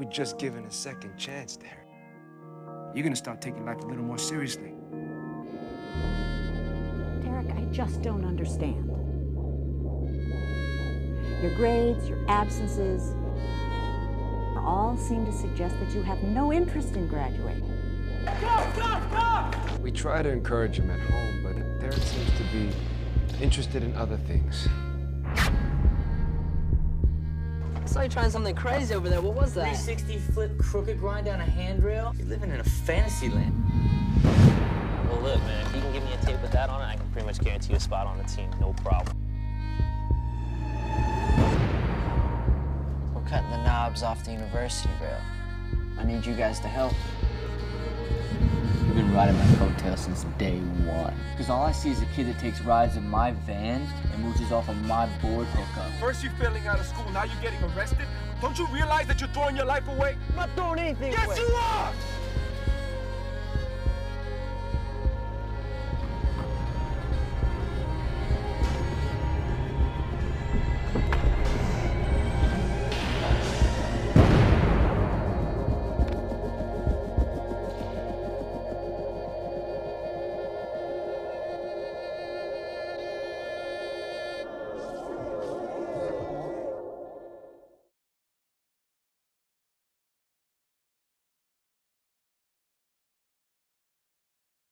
were just given a second chance there. You're gonna start taking life a little more seriously. Derek, I just don't understand. Your grades, your absences, all seem to suggest that you have no interest in graduating. We try to encourage him at home, but Derek seems to be interested in other things. I saw you trying something crazy over there. What was that? 360 flip crooked grind down a handrail. You're living in a fantasy land. Well, look, man, if you can give me a tape with that on it, I can pretty much guarantee you a spot on the team, no problem. We're cutting the knobs off the university rail. I need you guys to help. You've riding my coattails since day one. Because all I see is a kid that takes rides in my van and moves off of my board hookup. First you're failing out of school, now you're getting arrested. Don't you realize that you're throwing your life away? I'm not throwing anything Yes, away. you